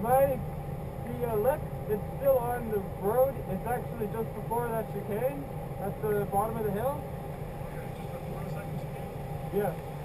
My, the uh, lip, it's still on the road. It's actually just before that chicane at the bottom of the hill. Okay, just before the second chicane? Yeah.